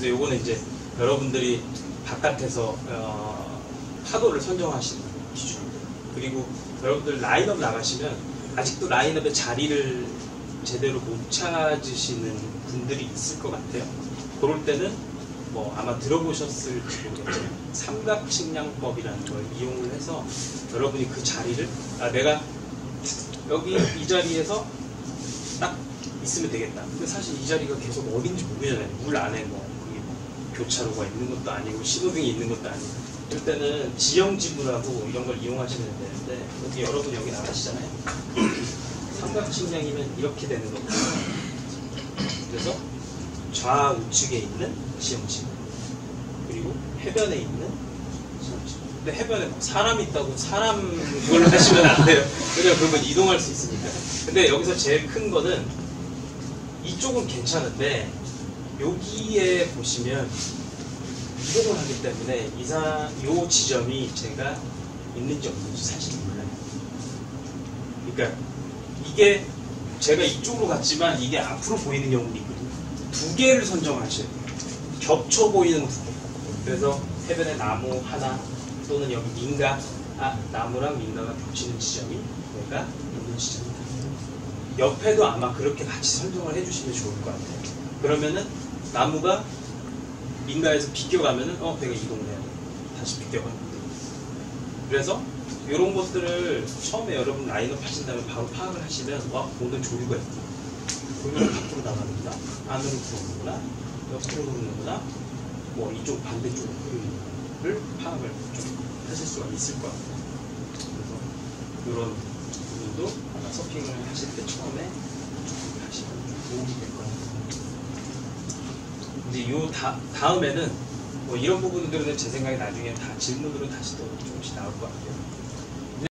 그래서 요거는 이제 여러분들이 바깥에서 어, 파도를 선정하시는 기준입니다. 그리고 여러분들 라인업 나가시면 아직도 라인업의 자리를 제대로 못 찾으시는 분들이 있을 것 같아요. 그럴 때는 뭐 아마 들어보셨을지 모르겠지만 삼각식량법이라는 걸 이용을 해서 여러분이 그 자리를 아 내가 여기 이 자리에서 딱 있으면 되겠다. 근데 사실 이 자리가 계속 어딘지 모르잖아요. 물 안에 뭐 교차로가 있는 것도 아니고 신호등이 있는 것도 아니고 이럴 때는 지형 지구라고 이런 걸 이용하시면 되는데 여기 여러분 여기 나가시잖아요. 삼각식량이면 이렇게 되는 거거든요. 그래서 좌우측에 있는 지형 지구 그리고 해변에 있는 지형 지구. 근데 해변에 뭐 사람이 있다고 사람 그걸로 하시면 안 돼요. 왜냐면 그러면 이동할 수 있으니까. 근데 여기서 제일 큰 거는 이쪽은 괜찮은데 여기에 보시면 이동을 하기 때문에 이상 요 지점이 제가 있는지 없는지 사실 몰라요. 그러니까 이게 제가 이쪽으로 갔지만 이게 앞으로 보이는 경우도 있거든요. 두 개를 선정하셔야 돼요. 겹쳐 보이는 두 개. 그래서 해변에 나무 하나 또는 여기 민가 아 나무랑 민가가 겹치는 지점이 내가 있는 지점이다. 옆에도 아마 그렇게 같이 설정을 해주시면 좋을 것 같아요. 그러면은 나무가 민가에서 비껴가면은 어 내가 해야 돼. 다시 비껴가는 거 그래서 이런 것들을 처음에 여러분 라인업 하신 다음에 바로 파악을 하시면 와 오늘 조류가 있구나. 그러면 밖으로 나가는구나. 안으로 들어오는구나. 옆으로 도는구나. 뭐 이쪽 반대쪽으로 흐르는 파악을 좀 하실 수가 있을 것 같아요. 그래서 이런 부분도 아마 서핑을 하실 때 처음에 좀 하시면 좀 도움이 될 거예요. 이제 요 다, 다음에는 뭐 이런 부분들은 제 생각에 나중에 다 질문으로 다시 또 조금씩 나올 것 같아요.